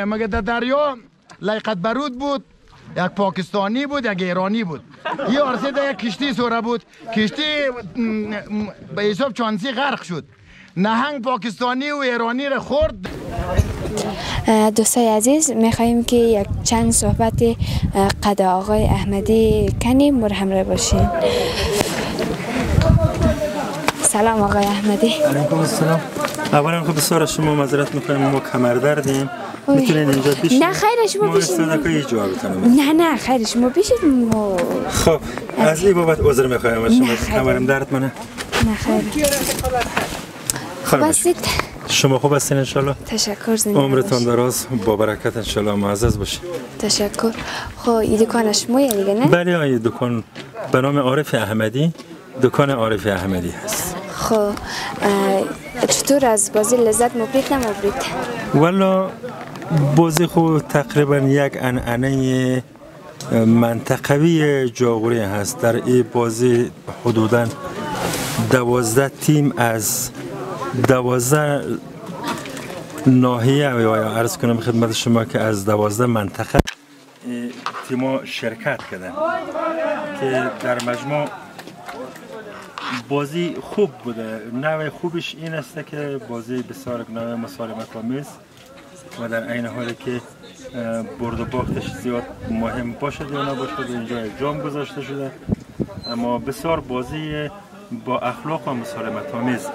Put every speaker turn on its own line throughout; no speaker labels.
مگه در دریا لیقت برود بود؟ یک پاکستانی بود یک ایرانی بود. یه عرصه در یک کشتی سوره بود. کشتی به حساب چانسی غرق شد. نهنگ پاکستانی و ایرانی را خورد.
دوستای عزیز می‌خواهیم که یک چند صحبت قد آقای احمدی کنیم و همراه باشین. سلام آقای احمدی.
علیکم السلام. اولا خب بسیار شما معذرت می‌خوایم ما کمر دردیم. می‌تونین اینجا
نه خیر شما
ما
بشین
استودکای جواب
نه نه خیر شما بشید ما
خب از این بابت عذر می‌خوایم از شما
نه،.
کمرم درد منه.
نه خیر.
خانم
بستید
شما خوب هستین انشالله
تشکر زنده
عمرتان. دراز با برکت انشالله معزز باشین
تشکر. خب این دکان شما دیگه نه؟
بله آیه دکان به نام عارف احمدی. دکان عارف احمدی هست.
خب چطور از بازی لذت مبرید نمبرید؟
والا بازی خود تقریبا یک انعنه منطقوی جاغوری هست. در این بازی حدودا دوازده تیم از دوازده ناحیه یا عرض کنم خدمت شما که از دوازده منطقه تیما شرکت کردن که در مجموع بازی خوب بوده. نوع خوبش این است که بازی بسیار نوع مسالمت آمیز. و در عین حالی که برد و باختش زیاد مهم باشد یا نباشد اینجا جام گذاشته شده. اما بسیار بازی با اخلاق و مسالمت آمیز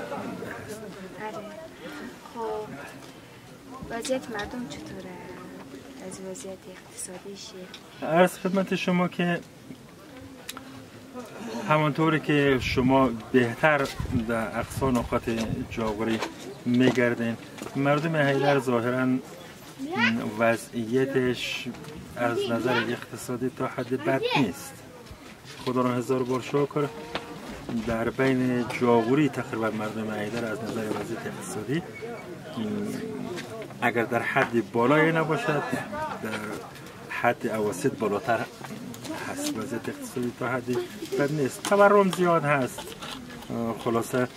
وضعیت مردم چطوره؟ از وضعیت اقتصادیش
عرض خدمت شما که همانطوری که شما بهتر در اقصا نقاط جاغوری میگردین. مردم حیدر ظاهرا وضعیتش از نظر اقتصادی تا حد بد نیست. خدا را هزار بار شکر. در بین جاغوری تقریبا مردم حیدر از نظر وضعیت اقتصادی اگر در حد بالایی نباشد در حد اواسط بالاتر هست. وضعیت اقتصادی تا حدی بد نیست. تورم زیاد هست. خلاصه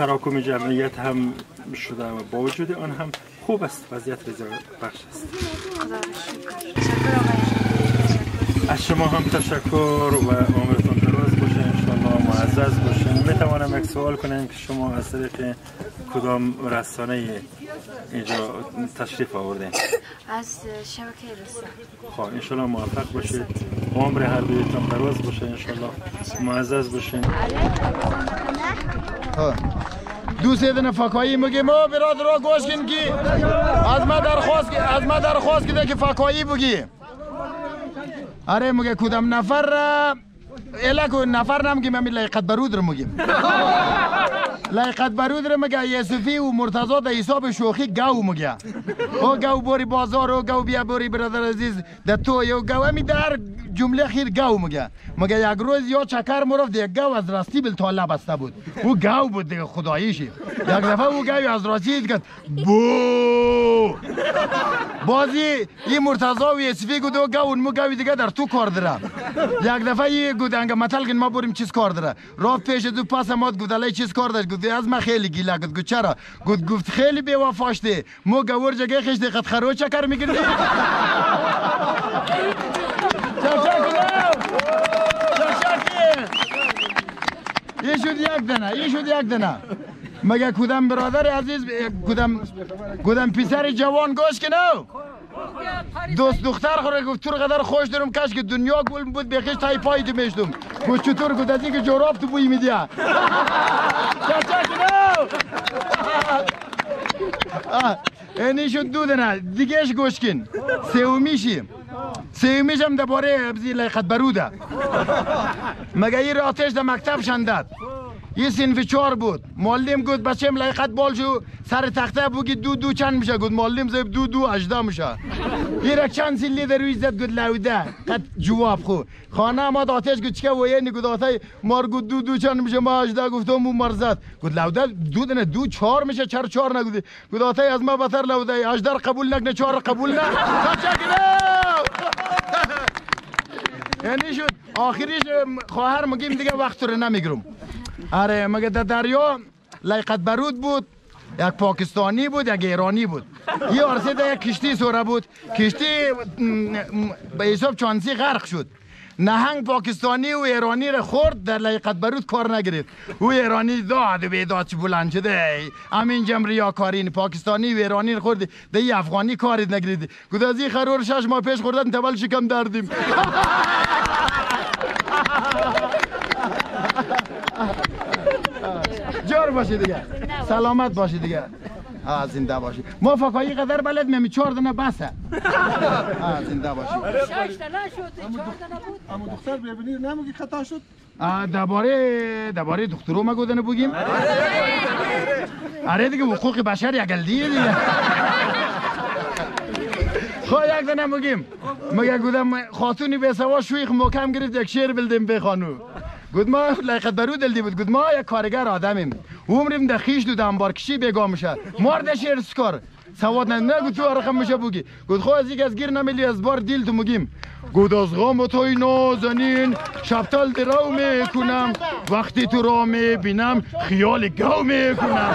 تراکم جمعیت هم شده و با وجود آن هم خوب است. وضعیت رضایت بخش است. از شما هم تشکر و عمرتون دراز باشه انشالله معزز باشین. می توانم یک سوال کنم که شما از طریق کدام رسانه اینجا تشریف آوردین؟
از شبکه رسا
خب انشالله موفق باشید. عمر هر دویتان دراز باشه انشالله معزز باشین.
دوست یدن فکایی میگه ما برادر را گوش کن که از ما درخواست از ما درخواست کده که فکایی بگی. آره میگه کدام نفر را الا کو نفر نم که من لیقت برود رو میگیم لیقت برود رو میگه یوسفی و مرتضی در حساب شوخی گاو میگه او گاو بوری بازار او گاو بیا برادر عزیز در تو یو گاو همی در جمله خیر گاو میگه میگه یک روز یا چکر مرفت یک گاو از راستی بل تاله بسته بود. او گاو بود دیگه خداییشی یک دفعه او گاوی از راستی دید بو. بازی این مرتضی و یوسفی گفت او گاو اون گاوی دیگه در تو کار داره. یک دفعه یه گفت انگه کن ما بریم چیز کار داره. راه پیش دو پس مات علی چیز کار داشت؟ گفت از ما خیلی گیله گفت گفت چرا؟ گفت گفت خیلی بے وفاشته مو گور جگه خشته قد خرو چکر میگیردی یه شد یک دنه یه شد یک دنه مگه کدام برادر عزیز کدام کدام پسر جوان گوش که دوست دختر خوره گفت تو قدر خوش دارم کاش که دنیا گل بود بخیش تای پای تو میشتم گفت چطور گفت از اینکه جوراب تو بوی میدیا که نو اینی شد دو دنه دیگهش گوش کن سومیشی سومیش هم درباره ابزی لیقت بروده. مگه را آتش در مکتب شندد؟ یه سنف چهار بود. معلم گفت بچه لیقت بال شو سر تخته بگی دو دو چند میشه؟ گفت معلم زیب دو دو اجده میشه. این را چند سلی در روی زد؟ گفت لوده. قد جواب خو. خانه ما آتش گفت چکه ویه؟ نگفت آتش مار گفت دو دو چند میشه؟ ما اجده گفتم مو مرزد گفت لوده دو دنه دو چهار میشه؟ چرا چهار نگفت گفت آتش از ما بتر لوده. اجدر قبول نکنه چهار قبول نه. یعنی شد. آخریش خواهر میگیم دیگه وقت رو نمیگرم آره مگه در دریا لیقت برود بود؟ یک پاکستانی بود یک ایرانی بود. یه در یک کشتی سوره بود. کشتی به حساب چانسی غرق شد. نهنگ پاکستانی و ایرانی را خورد در لیقت برود کار نگرفت. او ایرانی داد و بیداد چه بلند شده همین جمع ریاکارین پاکستانی و ایرانی را خورد این افغانی کاری نگرفت گفت از این خرور شش ماه پیش خوردن تبل شکم دردیم. جار باشی دیگه. سلامت باشی دیگه. آه زنده باشی. ما فکایی قدر بلد میمی چهار دنه بسه. آه زنده باشی.
اما دختر ببینی نمیگی خطا شد؟
درباره درباره دخترو ما گودنه بگیم. آره دیگه حقوق بشر یک دیگه دیگه. خب یک دنه بگیم مگه گودم خاتونی به سوا شویخ محکم گرفت یک شعر بلدیم به گود ما لیقت برو دلدی بود گود ما یک کارگر آدمیم عمریم در خیش دو انبار کشی بگاه میشه مرد سکار سواد نه نگو تو رقم میشه بگی گود خو از یک از گیر نمیلی از بار دیل تو مگیم گود از غم و توی نازنین شبتال درو می‌کنم وقتی تو را می‌بینم خیال گو می‌کنم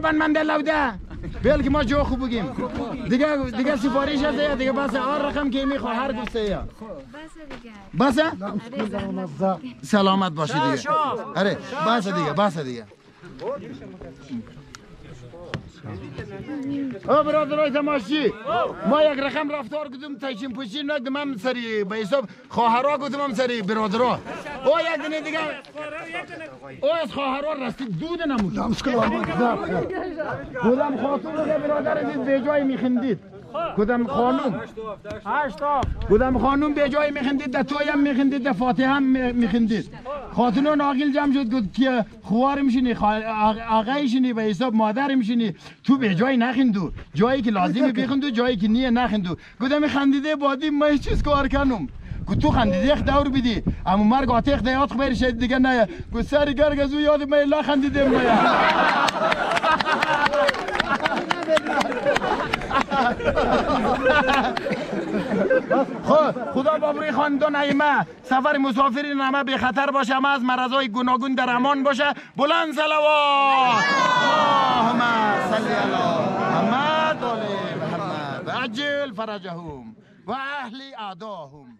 بند من دلوده بیل که ما جو خوب بگیم دیگه دیگه سفارش هست یا دیگه بس آر رقم که میخوا هر گفته یا بس سلامت باشی دیگه آره بس دیگه بس دیگه او برادرای تماشی. ما یک رقم رفتار کدوم تایچین پوشی نکدم هم سری به حساب خواهرها کدوم هم سری برادرها او یک دنه دیگه او از خواهرها راستی دود نمود. کدام خاتون رو برادر دید به جای میخندید؟ کدام خانوم؟ کدام خانوم به جای میخندید؟ در توی هم میخندید در فاتحه هم میخندید. خاتون ناقل جمع شد گفت که خوار میشینی آقای شینی به حساب مادر میشینی. تو به جای نخندو جایی که لازمه بخندو جایی که نیه نخندو گفتم خندیده بادی ما هیچ چیز کار کنم. گفت تو خندیده اخ دور بدی. اما مرگ آتی اخ دیات خبر شد دیگه نه. گفت سری گرگ از او یاد ما لا خندیده ما خب خدا بابری خاندان ایمه سفر مسافرین همه به خطر باشه از مرضای گوناگون در امان باشه. بلند صلوات. اللهم صل علی محمد. و محمد عجل فرجهم. و اهل اعداهم.